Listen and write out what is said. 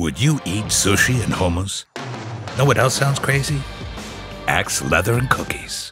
Would you eat sushi and hummus? Know what else sounds crazy? Axe leather and cookies.